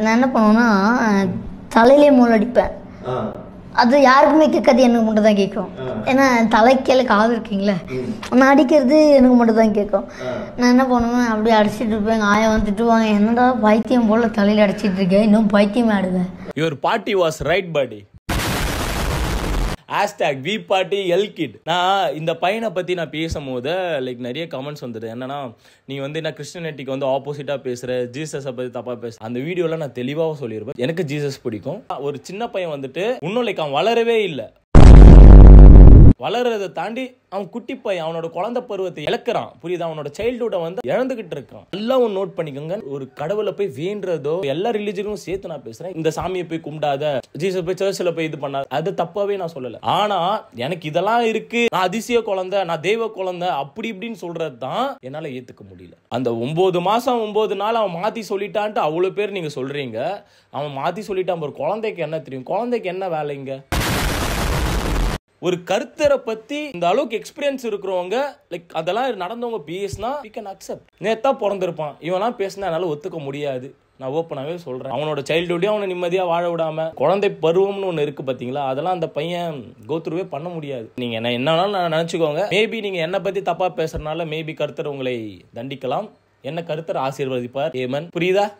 நான் என்ன பண்ணுவேன்னா தலையிலே மூளை அடிப்பேன். அது யாருக்குமே கேட்காது எனக்கு மட்டும் தான் கேட்கும். ஏன்னா தலைக்கீழே காது இருக்கீங்களே. நான் அடிக்கிறது எனக்கு மட்டும் தான் கேட்கும். நான் என்ன பண்ணுவேன் அப்படியே அடிச்சிட்டு இருப்பேன் எங்கள் ஆயா வந்து திட்டுவாங்க. என்னடா பைத்தியம் போல தலையில் அடிச்சிட்டு இருக்கேன் இன்னும் பைத்தியமே ஆடுவேன் your party was right body hashtag we பாட்டி எல் கிட் நான் இந்த பையனை பற்றி நான் பேசும்போது லைக் நிறைய கமெண்ட்ஸ் வந்தது. என்னன்னா நீ வந்து என்ன கிறிஸ்டியானிட்டிக்கு வந்து ஆப்போசிட்டாக பேசுகிற ஜீசஸை பற்றி தப்பாக பேச அந்த வீடியோவில் நான் தெளிவாக சொல்லியிருப்பேன். எனக்கு ஜீசஸ் பிடிக்கும். ஒரு சின்ன பையன் வந்துட்டு இன்னும் லைக் அவன் வளரவே இல்லை. வளர்றதை தாண்டி அவன் குட்டி பையன் அவனோட குழந்தை பருவத்தை இழக்கிறான். புரியுதா? அவனோட சைல்டுஹுட்டை வந்து இழந்துகிட்டு இருக்கான். எல்லாம் ஒன்று நோட் பண்ணிக்கோங்க. ஒரு கடவுளை போய் வேண்டுறதோ எல்லா ரிலிஜனும் சேர்த்து நான் பேசுறேன். இந்த சாமியை போய் கும்பிடாத ஜீசஸ் போய் சர்ச்சில் போய் இது பண்ணாத அது தப்பாவே நான் சொல்லல. ஆனா எனக்கு இதெல்லாம் இருக்கு. நான் அதிசய குழந்தை நான் தெய்வ குழந்தை அப்படி இப்படின்னு சொல்றது தான் என்னால் ஏத்துக்க முடியல. அந்த ஒன்பது மாசம் ஒன்பது நாள் அவன் மாத்தி சொல்லிட்டான்ட்டு அவ்வளோ பேர் நீங்க சொல்றீங்க. அவன் மாத்தி சொல்லிட்டான் ஒரு குழந்தைக்கு என்ன தெரியும்? குழந்தைக்கு என்ன வேலைங்க ஒரு கருத்தரை பத்தி இந்த அளவுக்கு எக்ஸ்பீரியன்ஸ் இருக்கிறவங்க லைக் அதெல்லாம் நடந்தவங்க பிஎஸ்னா வி கேன் அக்செப்ட் நேத்தா பிறந்திருப்பான். இவன்லாம் பேசினா என்னால ஒத்துக்க முடியாது. நான் ஓப்பனாகவே சொல்றேன். அவனோட சைல்டுஹுட்டையும் அவனை நிம்மதியா வாழ விடாம குழந்தை பருவம்னு ஒன்று இருக்கு பாத்தீங்களா? அதெல்லாம் அந்த பையன் கோத்ருவே பண்ண முடியாது. நீங்க என்ன என்னன்னாலும் நான் நினைச்சுக்கோங்க. மேபி நீங்க என்னை பத்தி தப்பா பேசுறதுனால மேபி கருத்தர் உங்களை தண்டிக்கலாம். என்ன கருத்தர் ஆசீர்வதிப்பார்? ஏமன் புரியுதா?